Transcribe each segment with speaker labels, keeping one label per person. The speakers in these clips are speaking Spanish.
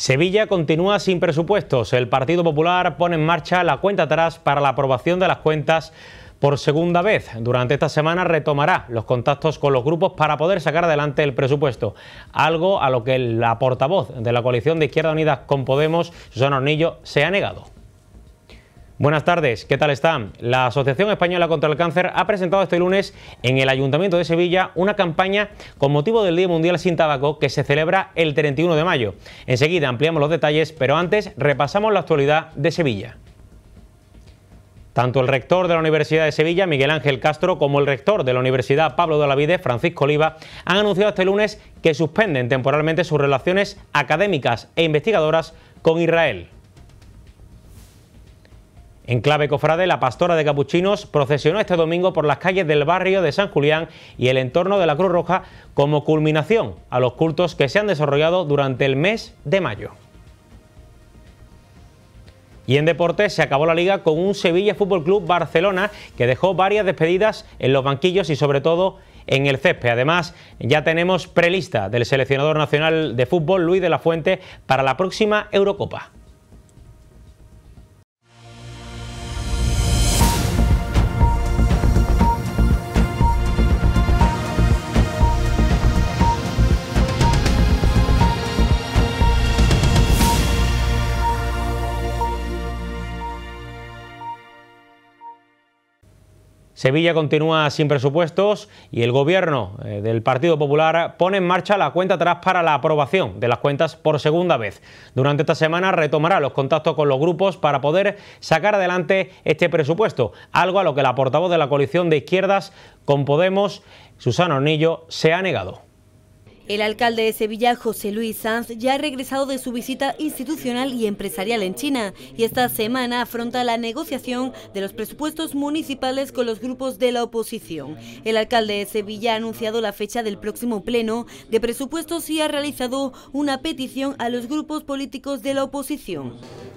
Speaker 1: Sevilla continúa sin presupuestos. El Partido Popular pone en marcha la cuenta atrás para la aprobación de las cuentas por segunda vez. Durante esta semana retomará los contactos con los grupos para poder sacar adelante el presupuesto, algo a lo que la portavoz de la coalición de Izquierda Unida con Podemos, Susana Hornillo, se ha negado. Buenas tardes, ¿qué tal están? La Asociación Española contra el Cáncer ha presentado este lunes en el Ayuntamiento de Sevilla una campaña con motivo del Día Mundial sin Tabaco que se celebra el 31 de mayo. Enseguida ampliamos los detalles, pero antes repasamos la actualidad de Sevilla. Tanto el rector de la Universidad de Sevilla, Miguel Ángel Castro, como el rector de la Universidad Pablo de Olavide, Francisco Oliva, han anunciado este lunes que suspenden temporalmente sus relaciones académicas e investigadoras con Israel. En clave cofrade, la pastora de capuchinos procesionó este domingo por las calles del barrio de San Julián y el entorno de la Cruz Roja como culminación a los cultos que se han desarrollado durante el mes de mayo. Y en deportes se acabó la liga con un Sevilla Fútbol Club Barcelona que dejó varias despedidas en los banquillos y sobre todo en el césped. Además, ya tenemos prelista del seleccionador nacional de fútbol Luis de la Fuente para la próxima Eurocopa. Sevilla continúa sin presupuestos y el gobierno eh, del Partido Popular pone en marcha la cuenta atrás para la aprobación de las cuentas por segunda vez. Durante esta semana retomará los contactos con los grupos para poder sacar adelante este presupuesto, algo a lo que la portavoz de la coalición de izquierdas con Podemos, Susana Hornillo, se ha negado.
Speaker 2: El alcalde de Sevilla, José Luis Sanz, ya ha regresado de su visita institucional y empresarial en China y esta semana afronta la negociación de los presupuestos municipales con los grupos de la oposición. El alcalde de Sevilla ha anunciado la fecha del próximo pleno de presupuestos y ha realizado una petición a los grupos políticos de la oposición.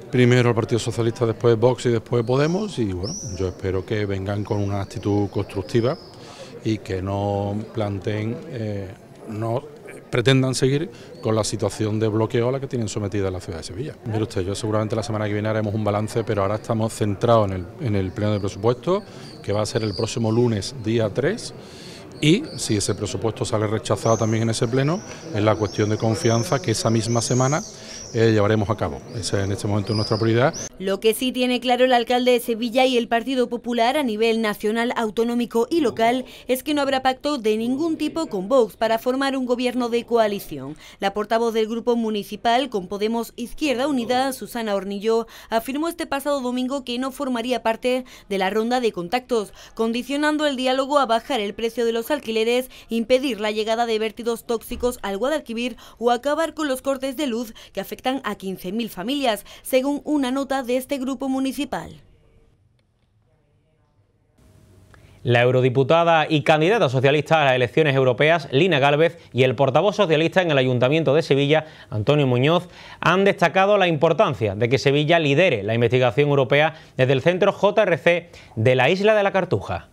Speaker 3: Primero el Partido Socialista, después Vox y después Podemos y bueno, yo espero que vengan con una actitud constructiva y que no planteen eh, no pretendan seguir con la situación de bloqueo a la que tienen sometida la ciudad de Sevilla. Mire usted, yo seguramente la semana que viene haremos un balance, pero ahora estamos centrados en el, en el pleno de presupuesto, que va a ser el próximo lunes, día 3 y si ese presupuesto sale rechazado también en ese pleno, es la cuestión de confianza que esa misma semana eh, llevaremos a cabo. Esa es en este momento nuestra prioridad.
Speaker 2: Lo que sí tiene claro el alcalde de Sevilla y el Partido Popular a nivel nacional, autonómico y local es que no habrá pacto de ningún tipo con Vox para formar un gobierno de coalición. La portavoz del grupo municipal con Podemos Izquierda Unida, Susana Hornillo, afirmó este pasado domingo que no formaría parte de la ronda de contactos, condicionando el diálogo a bajar el precio de los alquileres, impedir la llegada de vértidos tóxicos al Guadalquivir o acabar con los cortes de luz que afectan a 15.000 familias, según una nota de este grupo municipal.
Speaker 1: La eurodiputada y candidata socialista a las elecciones europeas, Lina Gálvez, y el portavoz socialista en el Ayuntamiento de Sevilla, Antonio Muñoz, han destacado la importancia de que Sevilla lidere la investigación europea desde el centro JRC de la isla de la Cartuja.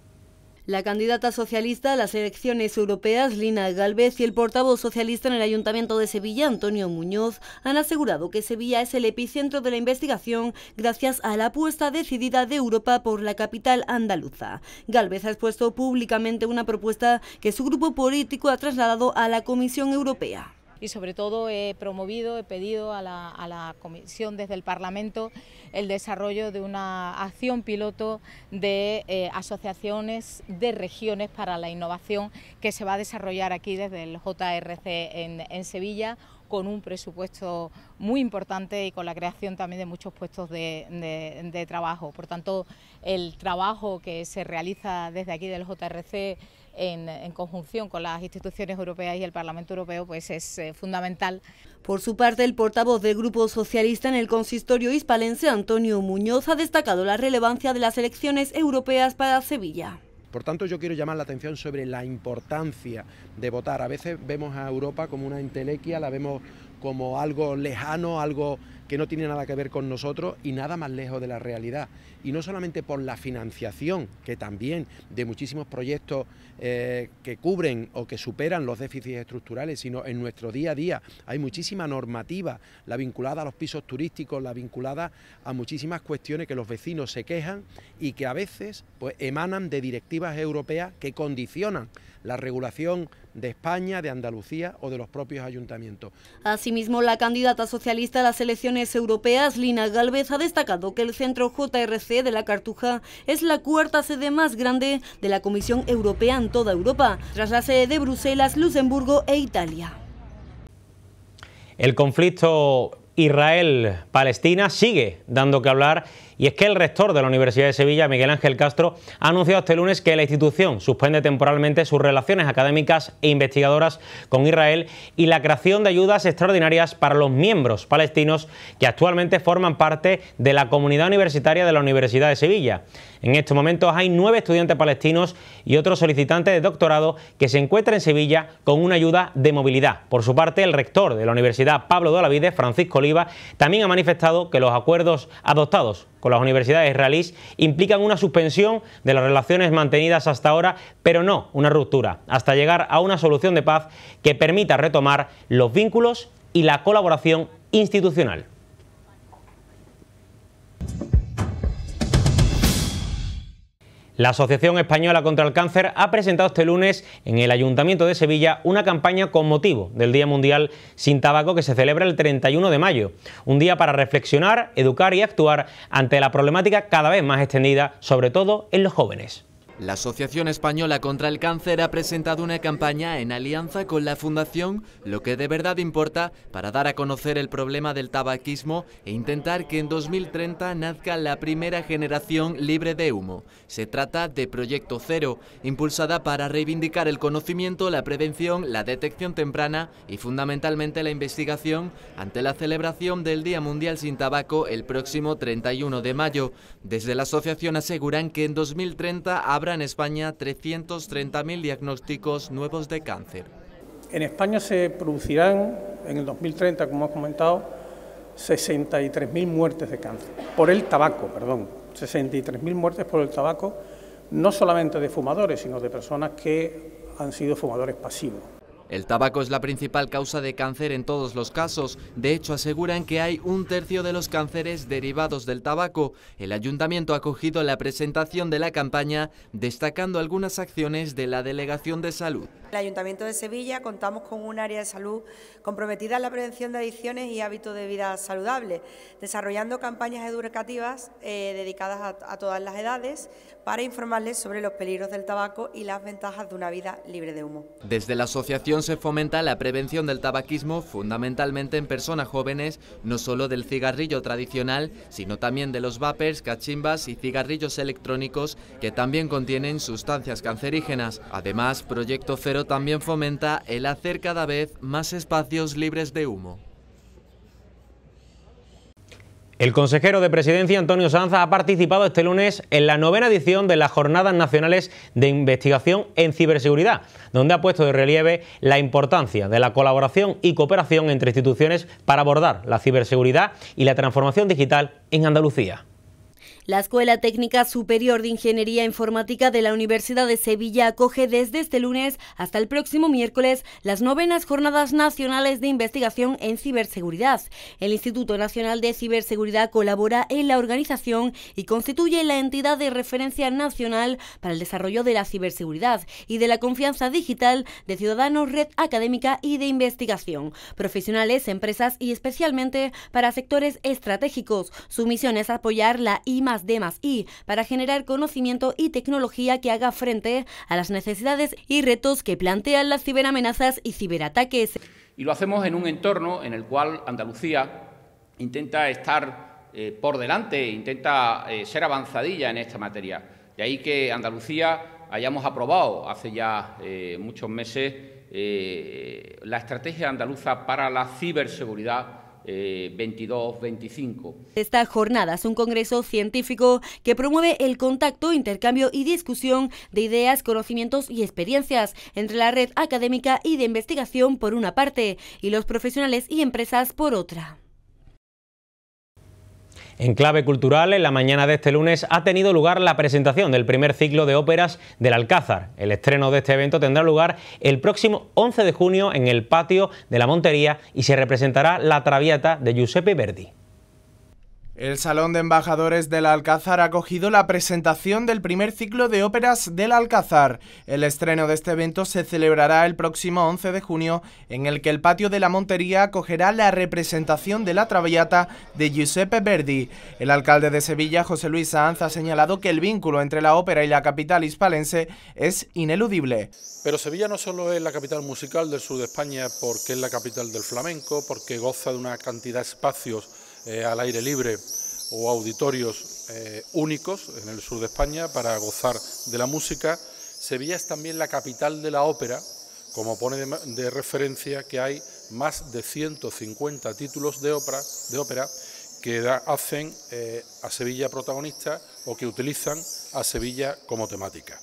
Speaker 2: La candidata socialista a las elecciones europeas, Lina Galvez, y el portavoz socialista en el Ayuntamiento de Sevilla, Antonio Muñoz, han asegurado que Sevilla es el epicentro de la investigación gracias a la apuesta decidida de Europa por la capital andaluza. Galvez ha expuesto públicamente una propuesta que su grupo político ha trasladado a la Comisión Europea
Speaker 4: y sobre todo he promovido, he pedido a la, Comisión desde el Parlamento el desarrollo de una acción piloto de eh, asociaciones de regiones para la innovación que se va a desarrollar aquí desde el JRC en, Sevilla con un presupuesto muy importante y con la creación también de muchos puestos de trabajo. Por tanto, el trabajo que se realiza desde aquí del JRC en, conjunción con las instituciones europeas y el Parlamento Europeo, pues es eh, fundamental.
Speaker 2: Por su parte, el portavoz del Grupo Socialista en el consistorio hispalense, Antonio Muñoz, ha destacado la relevancia de las elecciones europeas para Sevilla.
Speaker 5: Por tanto, yo quiero llamar la atención sobre la importancia de votar. A veces vemos a Europa como una entelequia, la vemos como algo lejano, algo que no tiene nada que ver con nosotros y nada más lejos de la realidad. Y no solamente por la financiación, que también de muchísimos proyectos eh, que cubren o que superan los déficits estructurales, sino en nuestro día a día hay muchísima normativa, la vinculada a los pisos turísticos, la vinculada a muchísimas cuestiones que los vecinos se quejan y que a veces pues, emanan de directivas europeas que condicionan la regulación de España, de Andalucía o de los propios ayuntamientos.
Speaker 2: Asimismo, la candidata socialista a las elecciones europeas, Lina Galvez, ha destacado que el centro JRC de la Cartuja es la cuarta sede más grande de la Comisión Europea en toda Europa, tras la sede de Bruselas, Luxemburgo e Italia.
Speaker 1: El conflicto Israel-Palestina sigue dando que hablar y es que el rector de la Universidad de Sevilla, Miguel Ángel Castro, ha anunciado este lunes que la institución suspende temporalmente sus relaciones académicas e investigadoras con Israel y la creación de ayudas extraordinarias para los miembros palestinos que actualmente forman parte de la comunidad universitaria de la Universidad de Sevilla. En estos momentos hay nueve estudiantes palestinos y otros solicitantes de doctorado que se encuentran en Sevilla con una ayuda de movilidad. Por su parte, el rector de la Universidad Pablo de Olavide, Francisco Oliva, también ha manifestado que los acuerdos adoptados con las universidades israelíes implican una suspensión de las relaciones mantenidas hasta ahora, pero no una ruptura, hasta llegar a una solución de paz que permita retomar los vínculos y la colaboración institucional. La Asociación Española contra el Cáncer ha presentado este lunes en el Ayuntamiento de Sevilla una campaña con motivo del Día Mundial sin Tabaco que se celebra el 31 de mayo. Un día para reflexionar, educar y actuar ante la problemática cada vez más extendida, sobre todo en los jóvenes.
Speaker 6: La Asociación Española contra el Cáncer ha presentado una campaña en alianza con la Fundación Lo que de verdad importa para dar a conocer el problema del tabaquismo e intentar que en 2030 nazca la primera generación libre de humo. Se trata de Proyecto Cero, impulsada para reivindicar el conocimiento, la prevención, la detección temprana y fundamentalmente la investigación ante la celebración del Día Mundial sin Tabaco el próximo 31 de mayo. Desde la asociación aseguran que en 2030 habrá en España 330.000 diagnósticos nuevos de cáncer.
Speaker 7: En España se producirán en el 2030, como hemos comentado, 63.000 muertes de cáncer, por el tabaco, perdón, 63.000 muertes por el tabaco, no solamente de fumadores, sino de personas que han sido fumadores pasivos.
Speaker 6: El tabaco es la principal causa de cáncer en todos los casos. De hecho, aseguran que hay un tercio de los cánceres derivados del tabaco. El ayuntamiento ha acogido la presentación de la campaña, destacando algunas acciones de la Delegación de Salud.
Speaker 8: El Ayuntamiento de Sevilla contamos con un área de salud comprometida en la prevención de adicciones y hábitos de vida saludable, desarrollando campañas educativas eh, dedicadas a, todas las edades para informarles sobre los peligros del tabaco y las ventajas de una vida libre de humo.
Speaker 6: Desde la asociación se fomenta la prevención del tabaquismo fundamentalmente en personas jóvenes, no solo del cigarrillo tradicional, sino también de los vapers, cachimbas y cigarrillos electrónicos que también contienen sustancias cancerígenas. Además, Proyecto Cero también fomenta el hacer cada vez más espacios libres de humo.
Speaker 1: El consejero de Presidencia, Antonio Sanza, ha participado este lunes en la novena edición de las Jornadas Nacionales de Investigación en Ciberseguridad, donde ha puesto de relieve la importancia de la colaboración y cooperación entre instituciones para abordar la ciberseguridad y la transformación digital en Andalucía.
Speaker 2: La Escuela Técnica Superior de Ingeniería Informática de la Universidad de Sevilla acoge desde este lunes hasta el próximo miércoles las novenas Jornadas Nacionales de Investigación en Ciberseguridad. El Instituto Nacional de Ciberseguridad colabora en la organización y constituye la entidad de referencia nacional para el desarrollo de la ciberseguridad y de la confianza digital de ciudadanos, red académica y de investigación, profesionales, empresas y especialmente para sectores estratégicos. Su misión es apoyar la I Más I para generar conocimiento y tecnología que haga frente a las necesidades y retos que plantean las ciberamenazas y ciberataques.
Speaker 9: Y lo hacemos en un entorno en el cual Andalucía intenta estar eh, por delante, intenta eh, ser avanzadilla en esta materia. De ahí que Andalucía hayamos aprobado hace ya eh, muchos meses la estrategia andaluza para la ciberseguridad 22-25.
Speaker 2: Eh, Esta jornada es un congreso científico que promueve el contacto, intercambio y discusión de ideas, conocimientos y experiencias entre la red académica y de investigación por una parte y los profesionales y empresas por otra.
Speaker 1: En clave cultural, en la mañana de este lunes ha tenido lugar la presentación del primer ciclo de óperas del Alcázar. El estreno de este evento tendrá lugar el próximo 11 de junio en el patio de la Montería y se representará La Traviata de Giuseppe Verdi.
Speaker 10: El Salón de Embajadores del Alcázar ha acogido la presentación del primer ciclo de óperas del Alcázar. El estreno de este evento se celebrará el próximo 11 de junio, en el que el patio de la Montería acogerá la representación de la Traviata de Giuseppe Verdi. El alcalde de Sevilla, José Luis Sanz, ha señalado que el vínculo entre la ópera y la capital hispalense es ineludible.
Speaker 3: Pero Sevilla no solo es la capital musical del sur de España porque es la capital del flamenco, porque goza de una cantidad de espacios eh, al aire libre o auditorios eh, únicos en el sur de España para gozar de la música. Sevilla es también la capital de la ópera, como pone de, referencia que hay más de 150 títulos de ópera, de ópera que hacen eh, a Sevilla protagonista o que utilizan a Sevilla como temática.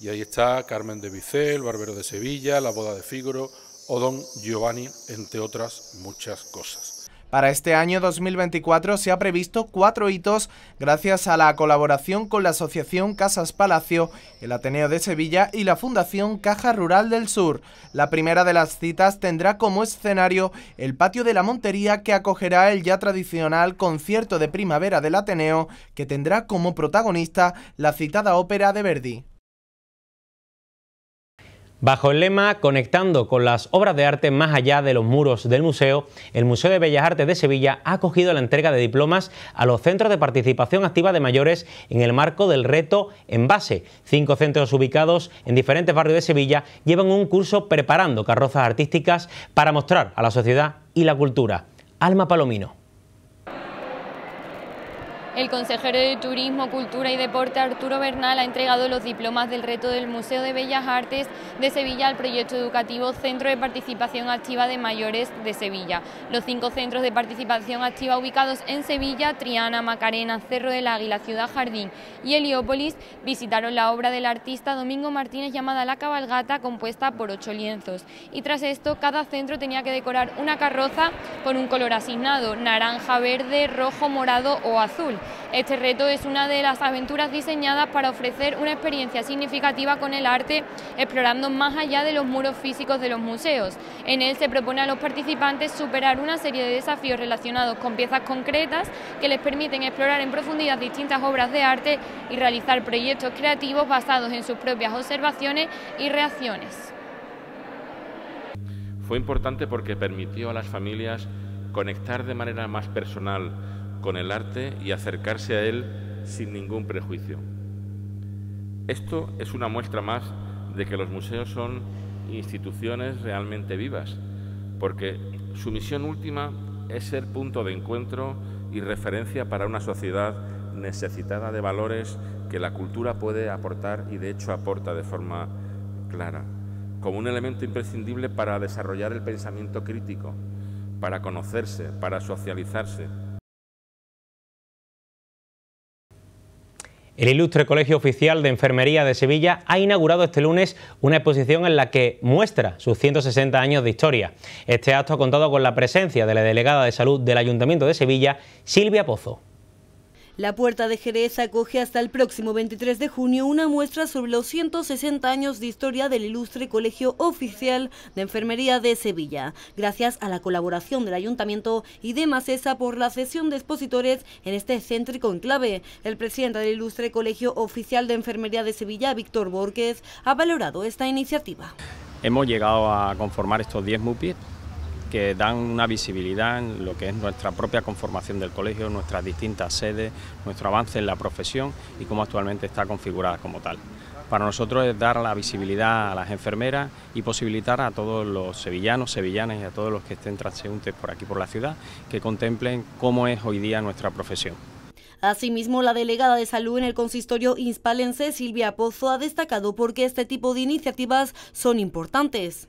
Speaker 3: Y ahí está Carmen de Vicel, Barbero de Sevilla, La Boda de Fígaro o Don Giovanni, entre otras muchas cosas.
Speaker 10: Para este año 2024 se ha previsto cuatro hitos gracias a la colaboración con la Asociación Casas Palacio, el Ateneo de Sevilla y la Fundación Caja Rural del Sur. La primera de las citas tendrá como escenario el patio de la Montería que acogerá el ya tradicional concierto de primavera del Ateneo que tendrá como protagonista la citada ópera de Verdi.
Speaker 1: Bajo el lema Conectando con las obras de arte más allá de los muros del museo, el Museo de Bellas Artes de Sevilla ha acogido la entrega de diplomas a los centros de participación activa de mayores en el marco del reto en base. Cinco centros ubicados en diferentes barrios de Sevilla llevan un curso preparando carrozas artísticas para mostrar a la sociedad y la cultura. Alma Palomino.
Speaker 11: El consejero de Turismo, Cultura y Deporte, Arturo Bernal, ha entregado los diplomas del reto del Museo de Bellas Artes de Sevilla al proyecto educativo Centro de Participación Activa de Mayores de Sevilla. Los cinco centros de participación activa ubicados en Sevilla, Triana, Macarena, Cerro del Águila, Ciudad Jardín y Heliópolis, visitaron la obra del artista Domingo Martínez llamada La Cabalgata, compuesta por ocho lienzos. Y tras esto, cada centro tenía que decorar una carroza con un color asignado, naranja, verde, rojo, morado o azul. Este reto es una de las aventuras diseñadas para ofrecer una experiencia significativa con el arte, explorando más allá de los muros físicos de los museos. En él se propone a los participantes superar una serie de desafíos relacionados con piezas concretas que les permiten explorar en profundidad distintas obras de arte y realizar proyectos creativos basados en sus propias observaciones y reacciones.
Speaker 12: Fue importante porque permitió a las familias conectar de manera más personal con el arte y acercarse a él sin ningún prejuicio. Esto es una muestra más de que los museos son instituciones realmente vivas, porque su misión última es ser punto de encuentro y referencia para una sociedad necesitada de valores que la cultura puede aportar y de hecho aporta de forma clara, como un elemento imprescindible para desarrollar el pensamiento crítico, para conocerse, para socializarse,
Speaker 1: El Ilustre Colegio Oficial de Enfermería de Sevilla ha inaugurado este lunes una exposición en la que muestra sus 160 años de historia. Este acto ha contado con la presencia de la delegada de salud del Ayuntamiento de Sevilla, Silvia Pozo.
Speaker 2: La Puerta de Jerez acoge hasta el próximo 23 de junio una muestra sobre los 160 años de historia del ilustre Colegio Oficial de Enfermería de Sevilla, gracias a la colaboración del Ayuntamiento y de Masesa por la cesión de expositores en este céntrico enclave. El presidente del ilustre Colegio Oficial de Enfermería de Sevilla, Víctor Borges, ha valorado esta iniciativa.
Speaker 13: Hemos llegado a conformar estos 10 MUPIs que dan una visibilidad en lo que es nuestra propia conformación del colegio, nuestras distintas sedes, nuestro avance en la profesión y cómo actualmente está configurada como tal. Para nosotros es dar la visibilidad a las enfermeras y posibilitar a todos los sevillanos, sevillanas y a todos los que estén transeúntes por aquí por la ciudad que contemplen cómo es hoy día nuestra profesión.
Speaker 2: Asimismo, la delegada de salud en el consistorio inspalense, Silvia Pozo, ha destacado por qué este tipo de iniciativas son importantes.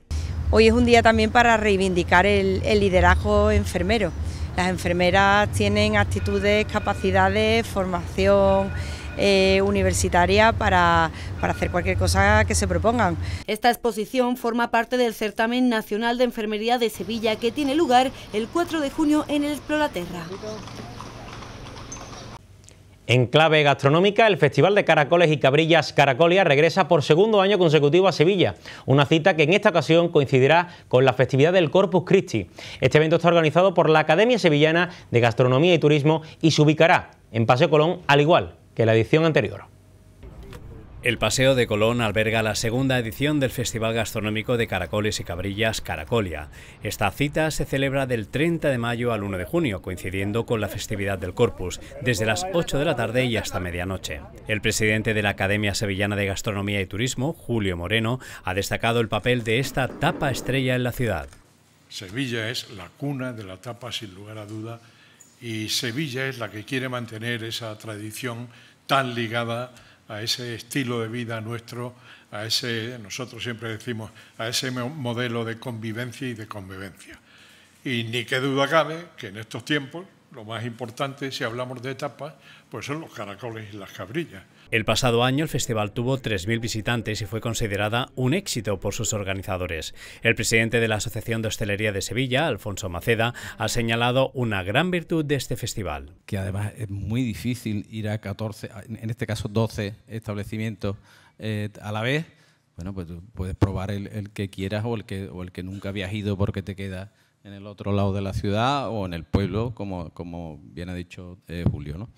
Speaker 8: Hoy es un día también para reivindicar el, liderazgo enfermero. Las enfermeras tienen actitudes, capacidades, formación, eh, universitaria para, para, hacer cualquier cosa que se propongan.
Speaker 2: Esta exposición forma parte del Certamen Nacional de Enfermería de Sevilla que tiene lugar el 4 de junio en el Explolaterra.
Speaker 1: En clave gastronómica, el Festival de Caracoles y Cabrillas Caracolia regresa por segundo año consecutivo a Sevilla, una cita que en esta ocasión coincidirá con la festividad del Corpus Christi. Este evento está organizado por la Academia Sevillana de Gastronomía y Turismo y se ubicará en Paseo Colón, al igual que la edición anterior.
Speaker 14: El Paseo de Colón alberga la segunda edición del Festival Gastronómico de Caracoles y Cabrillas Caracolia. Esta cita se celebra del 30 de mayo al 1 de junio, coincidiendo con la festividad del Corpus, desde las 8 de la tarde y hasta medianoche. El presidente de la Academia Sevillana de Gastronomía y Turismo, Julio Moreno, ha destacado el papel de esta tapa estrella en la ciudad.
Speaker 15: Sevilla es la cuna de la tapa sin lugar a duda y Sevilla es la que quiere mantener esa tradición tan ligada ese estilo de vida nuestro, a ese, nosotros siempre decimos, a ese modelo de convivencia y de convivencia. Y ni qué duda cabe que en estos tiempos lo más importante, si hablamos de etapas, pues son los caracoles y las cabrillas.
Speaker 14: El pasado año el festival tuvo 3.000 visitantes y fue considerada un éxito por sus organizadores. El presidente de la Asociación de Hostelería de Sevilla, Alfonso Maceda, ha señalado una gran virtud de este festival.
Speaker 16: Que además es muy difícil ir a 14, en este caso 12 establecimientos eh, a la vez. Bueno, pues puedes probar el, que quieras o el que, o el que nunca habías ido porque te queda en el otro lado de la ciudad o en el pueblo, como, como bien ha dicho eh, Julio. ¿no?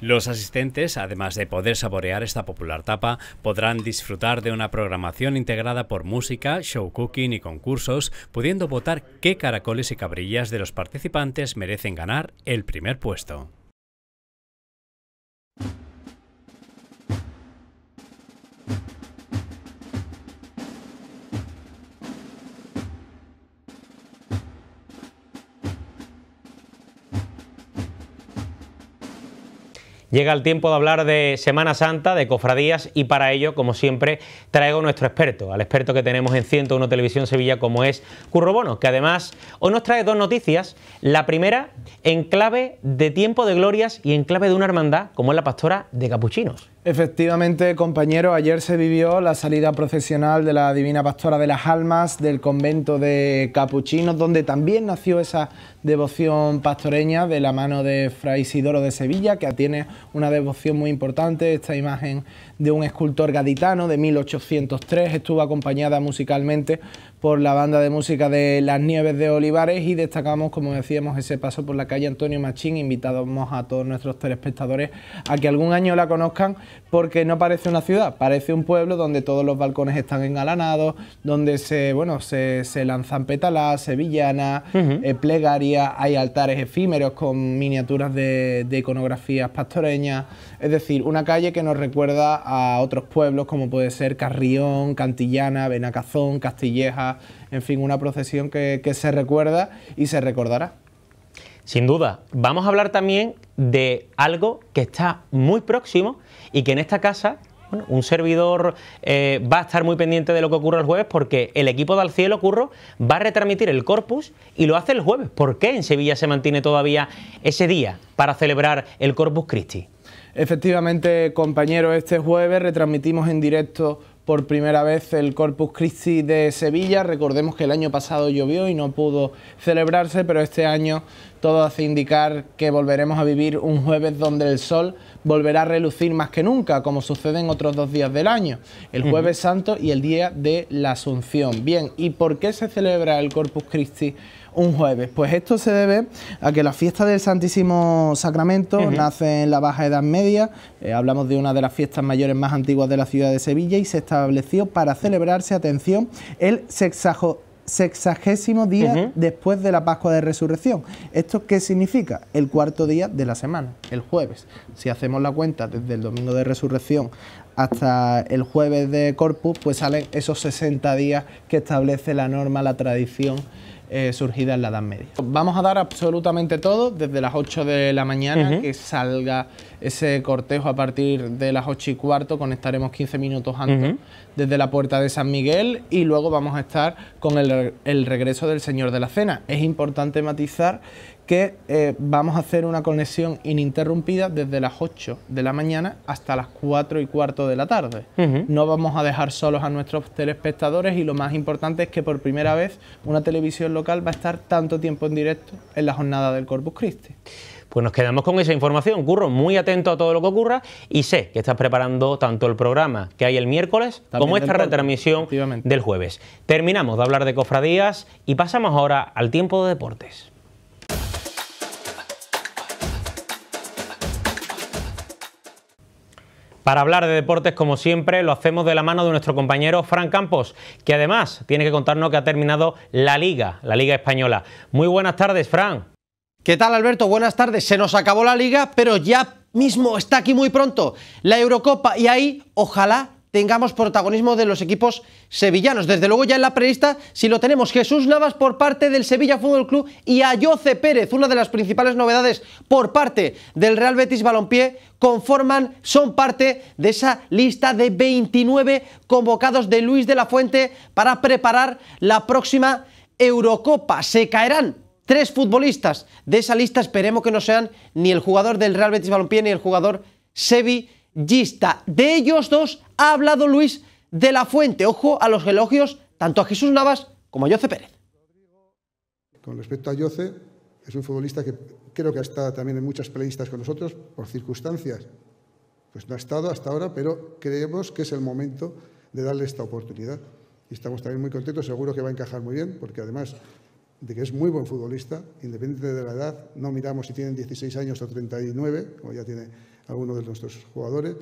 Speaker 14: Los asistentes, además de poder saborear esta popular tapa, podrán disfrutar de una programación integrada por música, show cooking y concursos, pudiendo votar qué caracoles y cabrillas de los participantes merecen ganar el primer puesto.
Speaker 1: Llega el tiempo de hablar de Semana Santa, de cofradías y para ello, como siempre, traigo a nuestro experto, al experto que tenemos en 101 Televisión Sevilla como es Curro Bono, que además hoy nos trae dos noticias. La primera en clave de tiempo de glorias y en clave de una hermandad como es la pastora de Capuchinos.
Speaker 17: Efectivamente, compañero, ayer se vivió la salida procesional de la Divina Pastora de las Almas del convento de Capuchinos, donde también nació esa devoción pastoreña de la mano de Fray Isidoro de Sevilla, que tiene una devoción muy importante. Esta imagen de un escultor gaditano de 1803 estuvo acompañada musicalmente por la banda de música de Las Nieves de Olivares y destacamos, como decíamos, ese paso por la calle Antonio Machín. Invitamos a todos nuestros telespectadores a que algún año la conozcan porque no parece una ciudad, parece un pueblo donde todos los balcones están engalanados, donde se, bueno, se, lanzan pétalas, sevillanas, eh, plegarias, hay altares efímeros con miniaturas de, de iconografías pastoreñas, es decir, una calle que nos recuerda a otros pueblos como puede ser Carrión, Cantillana, Benacazón, Castilleja, en fin, una procesión que, se recuerda y se recordará.
Speaker 1: Sin duda. Vamos a hablar también de algo que está muy próximo y que en esta casa un servidor eh, va a estar muy pendiente de lo que ocurre el jueves porque el equipo de Al Cielo Curro va a retransmitir el Corpus y lo hace el jueves. ¿Por qué en Sevilla se mantiene todavía ese día para celebrar el Corpus Christi?
Speaker 17: Efectivamente, compañero, este jueves retransmitimos en directo por primera vez el Corpus Christi de Sevilla. Recordemos que el año pasado llovió y no pudo celebrarse, pero este año todo hace indicar que volveremos a vivir un jueves donde el sol volverá a relucir más que nunca, como sucede en otros dos días del año, el jueves santo y el día de la Asunción. Bien, ¿y por qué se celebra el Corpus Christi? Un jueves. Pues esto se debe a que la fiesta del Santísimo Sacramento nace en la Baja Edad Media, eh, hablamos de una de las fiestas mayores más antiguas de la ciudad de Sevilla y se estableció para celebrarse, atención, el sexagésimo día después de la Pascua de Resurrección. ¿Esto qué significa? El cuarto día de la semana, el jueves. Si hacemos la cuenta desde el domingo de Resurrección hasta el jueves de Corpus, pues salen esos 60 días que establece la norma, la tradición eh, surgida en la Edad Media. Vamos a dar absolutamente todo desde las 8 de la mañana, que salga ese cortejo a partir de las 8 y cuarto, conectaremos 15 minutos antes desde la puerta de San Miguel y luego vamos a estar con el, el regreso del Señor de la Cena. Es importante matizar que eh, vamos a hacer una conexión ininterrumpida desde las 8 de la mañana hasta las 4 y cuarto de la tarde. No vamos a dejar solos a nuestros telespectadores y lo más importante es que por primera vez una televisión local va a estar tanto tiempo en directo en la jornada del Corpus Christi.
Speaker 1: Pues nos quedamos con esa información. Curro, muy atento a todo lo que ocurra y sé que estás preparando tanto el programa que hay el miércoles como esta retransmisión del jueves. Terminamos de hablar de cofradías y pasamos ahora al tiempo de deportes. Para hablar de deportes, como siempre, lo hacemos de la mano de nuestro compañero Fran Campos, que además tiene que contarnos que ha terminado la Liga, la Liga Española. Muy buenas tardes, Fran.
Speaker 18: ¿Qué tal, Alberto? Buenas tardes. Se nos acabó la Liga, pero ya mismo está aquí muy pronto la Eurocopa y ahí, ojalá, tengamos protagonismo de los equipos sevillanos. Desde luego ya en la prelista, si lo tenemos, Jesús Navas por parte del Sevilla Fútbol Club y Ayoce Pérez, una de las principales novedades por parte del Real Betis Balompié, conforman, son parte de esa lista de 29 convocados de Luis de la Fuente para preparar la próxima Eurocopa. Se caerán tres futbolistas de esa lista, esperemos que no sean ni el jugador del Real Betis Balompié ni el jugador Sevi de ellos dos ha hablado Luis de la Fuente. Ojo a los elogios tanto a Jesús Navas como a Yoce Pérez.
Speaker 19: Con respecto a Yoce, es un futbolista que creo que ha estado también en muchas playistas con nosotros por circunstancias. Pues no ha estado hasta ahora, pero creemos que es el momento de darle esta oportunidad. Y estamos también muy contentos, seguro que va a encajar muy bien, porque además de que es muy buen futbolista, independiente de la edad, no miramos si tienen 16 años o 39, como ya tiene alguno de nuestros jugadores.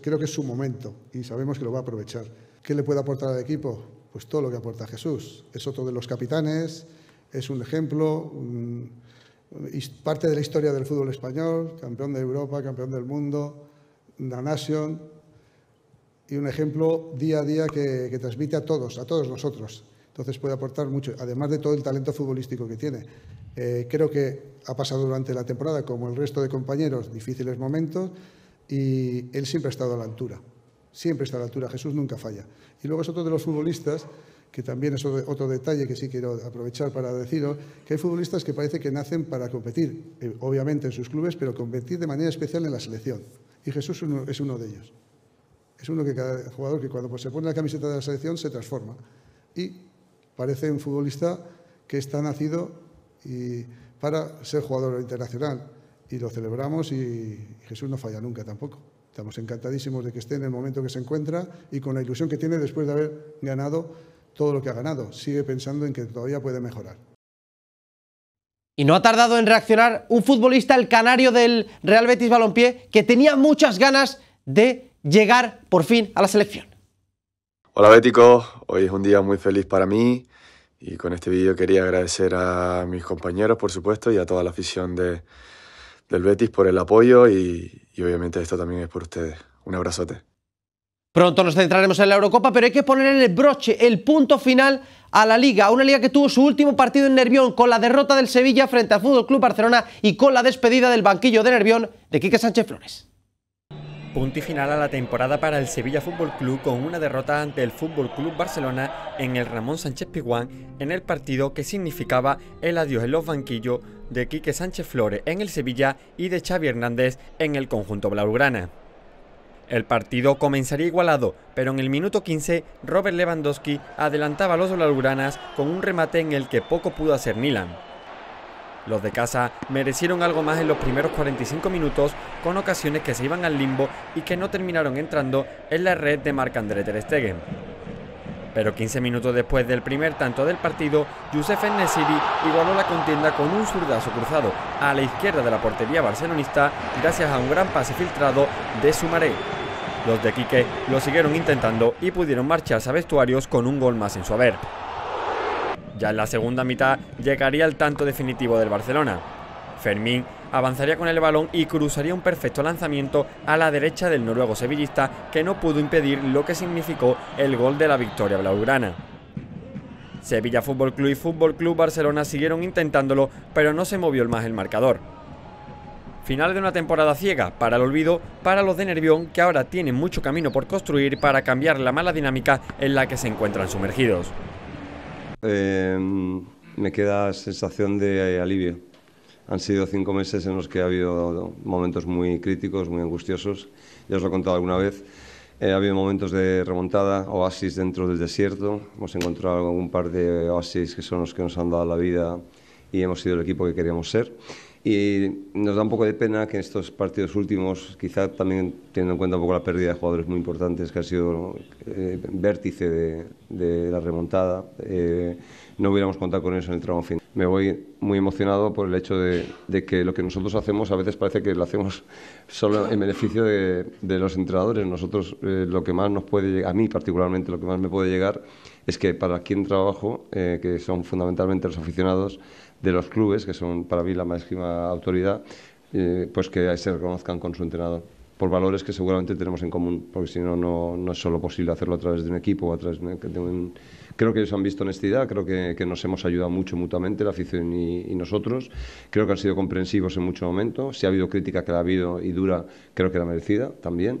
Speaker 19: creo que es su momento y sabemos que lo va a aprovechar. ¿Qué le puede aportar al equipo? Pues todo lo que aporta Jesús. Es otro de los capitanes, es un ejemplo, parte de la historia del fútbol español, campeón de Europa, campeón del mundo, la Nation, y un ejemplo día a día que, transmite a todos, a todos nosotros. Entonces puede aportar mucho, además de todo el talento futbolístico que tiene. Eh, creo que ha pasado durante la temporada, como el resto de compañeros, difíciles momentos y él siempre ha estado a la altura. Siempre está a la altura. Jesús nunca falla. Y luego es otro de los futbolistas, que también es otro detalle que sí quiero aprovechar para deciros, que hay futbolistas que parece que nacen para competir, eh, obviamente en sus clubes, pero competir de manera especial en la selección. Y Jesús es uno de ellos. Es uno que cada jugador que cuando pues, se pone la camiseta de la selección se transforma. Y parece un futbolista que está nacido y para ser jugador internacional. Y lo celebramos y Jesús no falla nunca tampoco. Estamos encantadísimos de que esté en el momento que se encuentra y con la ilusión que tiene después de haber ganado todo lo que ha ganado. Sigue pensando en que todavía puede mejorar.
Speaker 18: Y no ha tardado en reaccionar un futbolista, el canario del Real Betis Balompié, que tenía muchas ganas de llegar por fin a la selección.
Speaker 20: Hola Bético, hoy es un día muy feliz para mí y con este vídeo quería agradecer a mis compañeros, por supuesto, y a toda la afición de, del Betis por el apoyo y, y obviamente esto también es por ustedes. Un abrazote.
Speaker 18: Pronto nos centraremos en la Eurocopa, pero hay que poner en el broche, el punto final a la Liga. Una Liga que tuvo su último partido en Nervión con la derrota del Sevilla frente al Fútbol Club Barcelona y con la despedida del banquillo de Nervión de Quique Sánchez Flores.
Speaker 21: Punto y final a la temporada para el Sevilla Fútbol Club con una derrota ante el Fútbol Club Barcelona en el Ramón Sánchez Piguán en el partido que significaba el adiós en los banquillos de Quique Sánchez Flores en el Sevilla y de Xavi Hernández en el conjunto blaugrana. El partido comenzaría igualado, pero en el minuto 15 Robert Lewandowski adelantaba a los blaugranas con un remate en el que poco pudo hacer Milan. Los de casa merecieron algo más en los primeros 45 minutos con ocasiones que se iban al limbo y que no terminaron entrando en la red de Marc-André Ter Stegen. Pero 15 minutos después del primer tanto del partido, Youssef Nesiri igualó la contienda con un zurdazo cruzado a la izquierda de la portería barcelonista gracias a un gran pase filtrado de Sumaré. Los de Quique lo siguieron intentando y pudieron marcharse a vestuarios con un gol más en su haber. Ya en la segunda mitad llegaría el tanto definitivo del Barcelona. Fermín avanzaría con el balón y cruzaría un perfecto lanzamiento a la derecha del noruego sevillista que no pudo impedir lo que significó el gol de la victoria blaugrana. Sevilla Fútbol Club y Fútbol Club Barcelona siguieron intentándolo, pero no se movió más el marcador. Final de una temporada ciega para el olvido para los de Nervión que ahora tienen mucho camino por construir para cambiar la mala dinámica en la que se encuentran sumergidos.
Speaker 22: Em, me queda sensación de alivio. Han sido cinco meses en los que ha habido momentos muy críticos, muy angustiosos. Ya os lo he contado alguna vez. Eh, ha habido momentos de remontada, oasis dentro del desierto. Hemos encontrado un par de oasis que son los que nos han dado la vida y hemos sido el equipo que queríamos ser. Y nos da un poco de pena que en estos partidos últimos, quizá también teniendo en cuenta un poco la pérdida de jugadores muy importantes, que ha sido eh, vértice de, de, la remontada, eh, no hubiéramos contado con eso en el tramo final. Me voy muy emocionado por el hecho de, de, que lo que nosotros hacemos a veces parece que lo hacemos solo en beneficio de, de los entrenadores. Nosotros eh, lo que más nos puede llegar, a mí particularmente lo que más me puede llegar es que para quien trabajo, eh, que son fundamentalmente los aficionados, de los clubes, que son para mí la máxima autoridad, eh, pues que se reconozcan con su entrenador por valores que seguramente tenemos en común, porque si no, no es solo posible hacerlo a través de un equipo o a través de un... Creo que ellos han visto honestidad, creo que, que nos hemos ayudado mucho mutuamente, la afición y, y, nosotros. Creo que han sido comprensivos en muchos momentos. Si ha habido crítica que la ha habido y dura, creo que era merecida también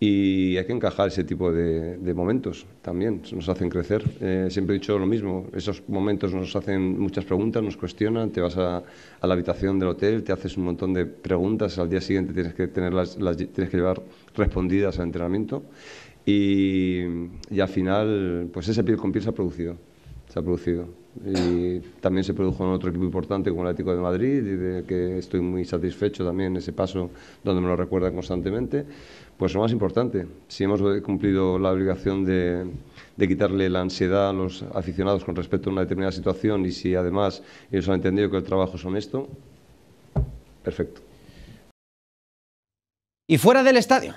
Speaker 22: y hay que encajar ese tipo de, de momentos también, nos hacen crecer. Eh, siempre he dicho lo mismo, esos momentos nos hacen muchas preguntas, nos cuestionan, te vas a, a, la habitación del hotel, te haces un montón de preguntas, al día siguiente tienes que, tener las, las tienes que llevar respondidas al entrenamiento y, y al final pues ese piel con piel se ha producido se ha producido. Y también se produjo en otro equipo importante como el Atlético de Madrid, y de que estoy muy satisfecho también ese paso donde me lo recuerdan constantemente. Pues lo más importante, si hemos cumplido la obligación de, de quitarle la ansiedad a los aficionados con respecto a una determinada situación y si además ellos han entendido que el trabajo es honesto, perfecto.
Speaker 18: Y fuera del estadio,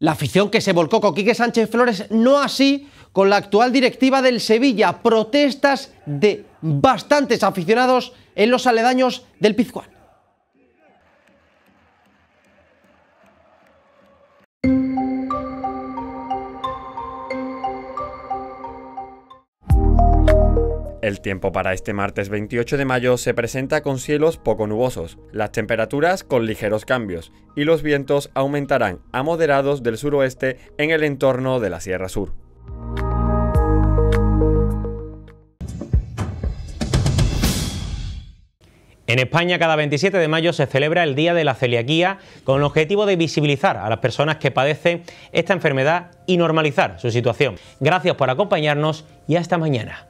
Speaker 18: la afición que se volcó con Quique Sánchez Flores, no así con la actual directiva del Sevilla. Protestas de bastantes aficionados en los aledaños del Pizjuán.
Speaker 21: El tiempo para este martes 28 de mayo se presenta con cielos poco nubosos, las temperaturas con ligeros cambios y los vientos aumentarán a moderados del suroeste en el entorno de la Sierra Sur.
Speaker 1: En España, cada 27 de mayo se celebra el Día de la Celiaquía con el objetivo de visibilizar a las personas que padecen esta enfermedad y normalizar su situación. Gracias por acompañarnos y hasta mañana.